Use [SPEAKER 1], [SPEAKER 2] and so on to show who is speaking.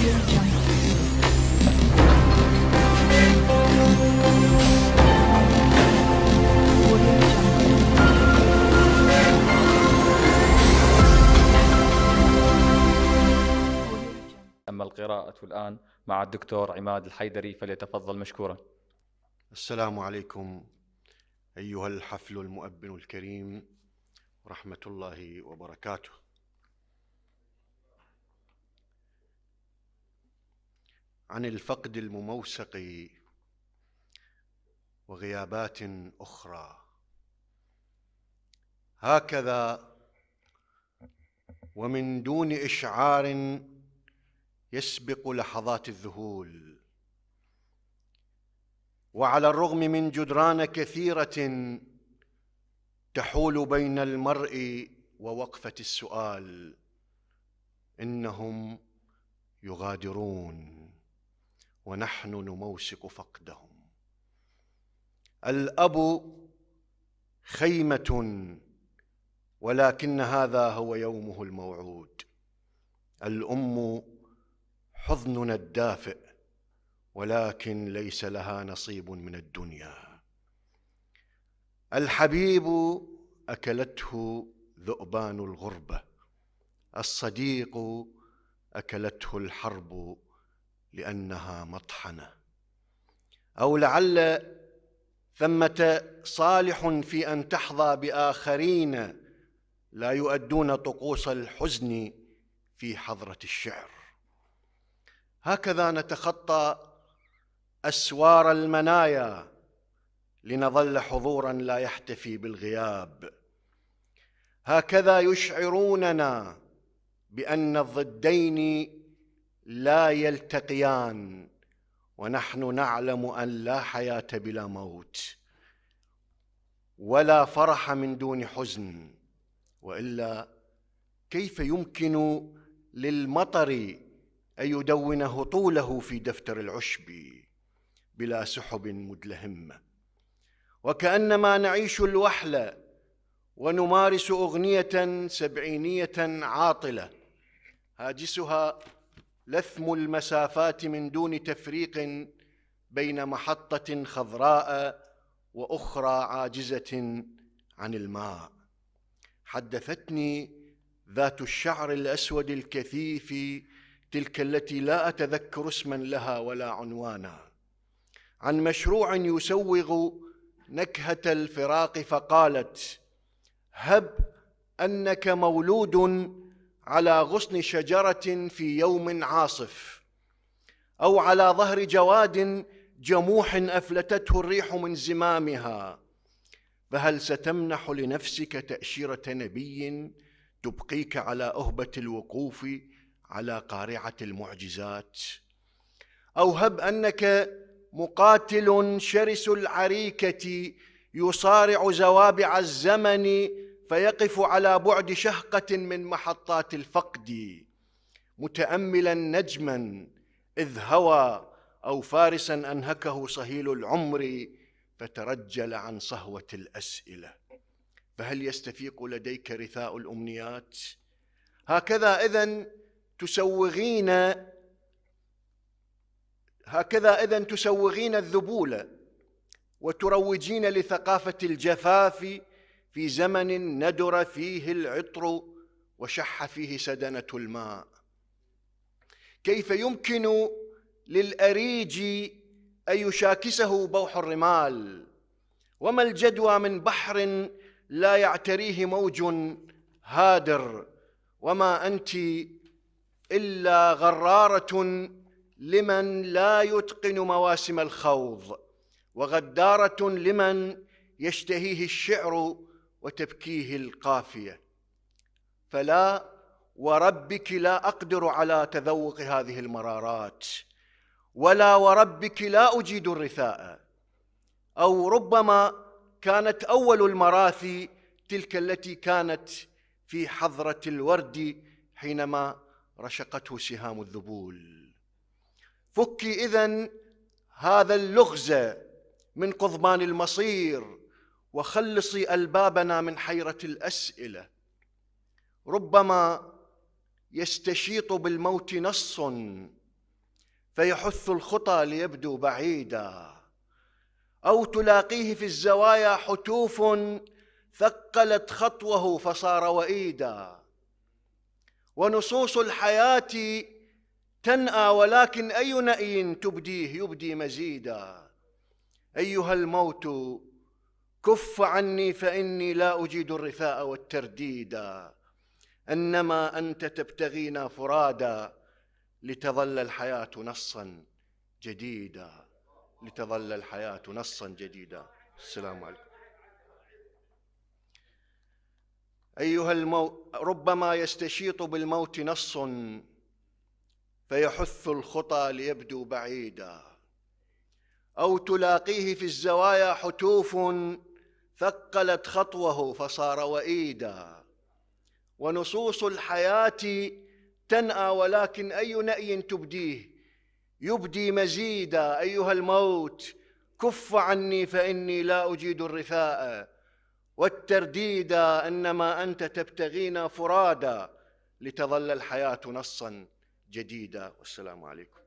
[SPEAKER 1] أما القراءة الآن مع الدكتور عماد الحيدري فليتفضل مشكورا.
[SPEAKER 2] السلام عليكم أيها الحفل المؤبن الكريم ورحمة الله وبركاته. عن الفقد المموسق وغيابات أخرى. هكذا ومن دون إشعار يسبق لحظات الذهول. وعلى الرغم من جدران كثيرة تحول بين المرء ووقفة السؤال إنهم يغادرون. ونحن نموسك فقدهم. الأب خيمة ولكن هذا هو يومه الموعود. الأم حضننا الدافئ ولكن ليس لها نصيب من الدنيا. الحبيب أكلته ذؤبان الغربة الصديق أكلته الحرب لأنها مطحنة. أو لعل ثمة صالح في أن تحظى بآخرين لا يؤدون طقوس الحزن في حضرة الشعر. هكذا نتخطى أسوار المنايا لنظل حضورا لا يحتفي بالغياب. هكذا يشعروننا بأن الضدين لا يلتقيان ونحن نعلم أن لا حياة بلا موت ولا فرح من دون حزن وإلا كيف يمكن للمطر أن يدون هطوله في دفتر العشب بلا سحب مدلهمه وكأنما نعيش الوحل ونمارس أغنية سبعينية عاطلة هاجسها لثم المسافات من دون تفريق بين محطة خضراء وأخرى عاجزة عن الماء. حدثتني ذات الشعر الأسود الكثيف تلك التي لا أتذكر اسما لها ولا عنوانا. عن مشروع يسوغ نكهة الفراق فقالت هب أنك مولود على غصن شجرة في يوم عاصف أو على ظهر جواد جموح أفلتته الريح من زمامها. فهل ستمنح لنفسك تأشيرة نبي تبقيك على أهبة الوقوف على قارعة المعجزات؟ أو هب أنك مقاتل شرس العريكة يصارع زوابع الزمن فيقف على بعد شهقة من محطات الفقد متاملا نجما إذ هوى أو فارسا أنهكه صهيل العمر فترجل عن صهوة الأسئلة. فهل يستفيق لديك رثاء الأمنيات؟ هكذا اذا تسوغين هكذا اذا تسوغين الذبول وتروجين لثقافة الجفاف في زمن ندر فيه العطر وشح فيه سدنة الماء. كيف يمكن للأريج أن يشاكسه بوح الرمال؟ وما الجدوى من بحر لا يعتريه موج هادر؟ وما أنت إلا غرارة لمن لا يتقن مواسم الخوض وغدارة لمن يشتهيه الشعر وتبكيه القافية. فلا وربك لا أقدر على تذوق هذه المرارات ولا وربك لا أجيد الرثاء. أو ربما كانت أول المراثي تلك التي كانت في حضرة الورد حينما رشقته سهام الذبول. فكي إذن هذا اللغز من قضبان المصير وخلصي ألبابنا من حيرة الأسئلة. ربما يستشيط بالموت نص فيحث الخطى ليبدو بعيدا. أو تلاقيه في الزوايا حتوف ثقلت خطوه فصار وئيدا. ونصوص الحياة تنأى ولكن أي نأي تبديه يبدي مزيدا. أيها الموت كف عني فإني لا أجيد الرثاء والترديدا إنما أنت تبتغينا فرادا لتظل الحياة نصا جديدا. لتظل الحياة نصا جديدا. السلام عليكم. أيها الموت ربما يستشيط بالموت نص فيحث الخطى ليبدو بعيدا. أو تلاقيه في الزوايا حتوف ثقلت خطوه فصار وئيدا. ونصوص الحياة تنأى ولكن أي نأي تبديه؟ يبدي مزيدا أيها الموت كف عني فإني لا أجيد الرثاء والترديدا أنما أنت تبتغينا فرادا. لتظل الحياة نصا جديدا. والسلام عليكم.